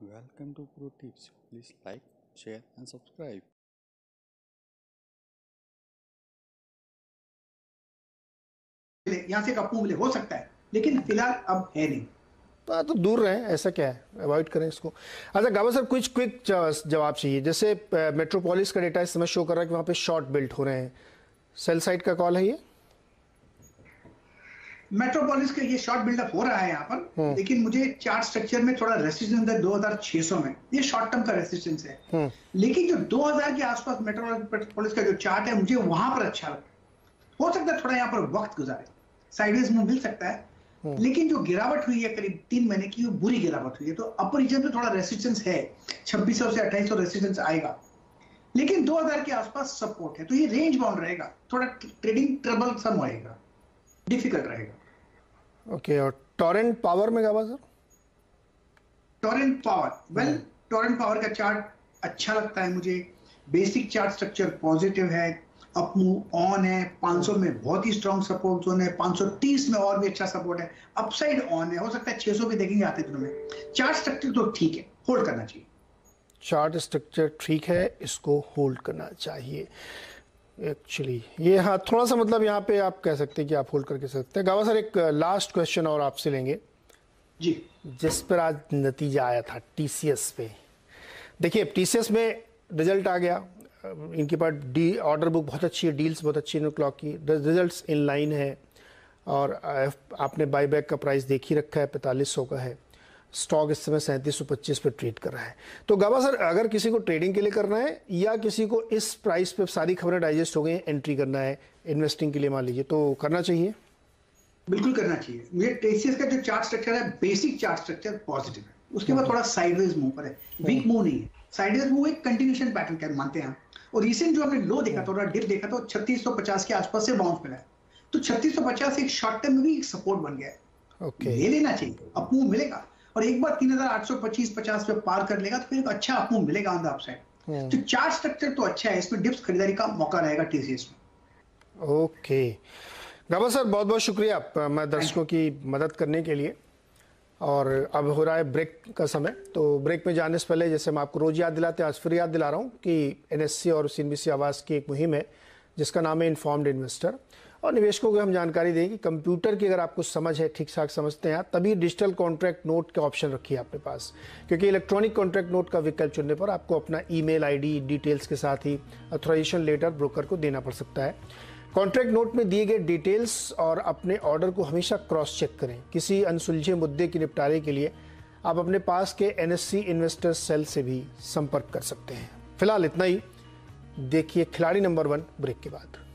Welcome to Pro Tips. Please like, share and subscribe. यहाँ से कप्पू मिले हो सकता है लेकिन फ़िलहाल अब है नहीं। हाँ तो दूर रहें ऐसा क्या है? अवॉइड करें इसको। अच्छा गाबा सर कुछ क्विक जवाब चाहिए। जैसे मेट्रोपोलिस का डेटा इस समय शो कर रहा है कि वहाँ पे शॉर्ट बिल्ट हो रहे हैं। सेल साइड का कॉल है ये? मेट्रोपोलिस का ये शॉर्ट बिल्डअप हो रहा है यहाँ पर लेकिन मुझे चार्ट स्ट्रक्चर में थोड़ा रेसिस्टेंस है 2600 में। ये शॉर्ट टर्म का रेसिस्टेंस है। लेकिन जो 2000 के आसपास मेट्रोपोलिस का जो चार्ट है मुझे वहाँ पर अच्छा लगा हो। सकता है थोड़ा यहाँ पर वक्त गुजारे। साइडवेज मूव मिल सकता है। लेकिन जो गिरावट हुई है करीब तीन महीने की वो बुरी गिरावट हुई है। तो अपर रीजन में थोड़ा रेसिस्टेंस है। 2600 से 2800 रेसिस्टेंस आएगा। लेकिन 2000 के आसपास सपोर्ट है। तो ये रेंज बाउंड रहेगा। थोड़ा ट्रेडिंग ट्रबल सम होएगा। डिफ़िकल्ट रहेगा। ओके और टोरेंट पावर में Gaba sir? Torrent power well Torrent power का चार्ट अच्छा लगता है मुझे। बेसिक चार्ट स्ट्रक्चर पॉजिटिव है अप मूव ऑन है 500 में बहुत ही स्ट्रॉन्ग सपोर्ट जोन है 530 में और भी अच्छा सपोर्ट है। अपसाइड ऑन है हो सकता है 600 भी देखेंगे आते दिनों में। चार्ट स्ट्रक्चर तो ठीक है होल्ड करना चाहिए। चार्ट स्ट्रक्चर ठीक है इसको होल्ड करना चाहिए। एक्चुअली ये हाँ थोड़ा सा मतलब यहाँ पे आप कह सकते हैं कि आप होल्ड करके सकते हैं गावा सर एक लास्ट क्वेश्चन और आपसे लेंगे। जी। जिस पर आज नतीजा आया था टीसीएस पे। देखिए टीसीएस में रिज़ल्ट आ गया। इनके पास डी ऑर्डर बुक बहुत अच्छी है डील्स बहुत अच्छी है क्लॉक की। रिजल्ट्स इन लाइन है। और आपने बाईबैक का प्राइस देख ही रखा है पैंतालीस सौ का है। स्टॉक इस समय सैंतीस पे ट्रेड कर रहा है। तो गाबा सर अगर किसी को ट्रेडिंग के लिए करना है या किसी को इस प्राइस पे सारी खबरें डाइजेस्ट हो गई एंट्री करना है इन्वेस्टिंग के लिए मान लीजिए तो करना चाहिए? बिल्कुल करना चाहिए। मुझे टीसीएस का जो चार्ट स्ट्रक्चर है बेसिक चार्ट स्ट्रक्चर पॉजिटिव है। उसके बाद थोड़ा साइडवेज मूव पर है। वीक मूव नहीं है। साइडवेज मूव एक कंटिन्यूशन पैटर्न क्या मानते हैं और रिसेंट जो हमने लो देखा थोड़ा डिप देखा तो छत्तीस के आसपास से बाउंस मिला है। तो छत्तीस एक शॉर्ट टर्म में भी एक सपोर्ट बन गया है। ओके। ले लेना चाहिए। अप मूव मिलेगा। और एक बार तीन हज़ार आठ सौ पच्चीस पचास पे पार कर लेगा तो फिर एक अच्छा मूव मिलेगा ऑन द अपसाइड तो चार्ट स्ट्रक्चर तो अच्छा है इसमें डिप्स खरीदारी का मौका रहेगा टीसीएस में। ओके गबा सर बहुत बहुत शुक्रिया मैं दर्शकों की मदद करने के लिए। और अब हो रहा है ब्रेक का समय तो ब्रेक में जाने से पहले जैसे मैं आपको रोज याद दिलाते आज फिर याद दिला रहा हूँ कि एनएससी और सीएनबीसी आवास की एक मुहिम है जिसका नाम है इन्फॉर्म्ड इन्वेस्टर और निवेशकों को हम जानकारी दें कि कंप्यूटर की अगर आपको समझ है ठीक ठाक समझते हैं तभी डिजिटल कॉन्ट्रैक्ट नोट का ऑप्शन रखिए अपने पास। क्योंकि इलेक्ट्रॉनिक कॉन्ट्रैक्ट नोट का विकल्प चुनने पर आपको अपना ईमेल आईडी डिटेल्स के साथ ही अथोराइजेशन लेटर ब्रोकर को देना पड़ सकता है। कॉन्ट्रैक्ट नोट में दिए गए डिटेल्स और अपने ऑर्डर को हमेशा क्रॉस चेक करें। किसी अनसुलझे मुद्दे के निपटारे के लिए आप अपने पास के एनएससी इन्वेस्टर सेल से भी संपर्क कर सकते हैं। फ़िलहाल इतना ही। देखिए खिलाड़ी नंबर वन, ब्रेक के बाद।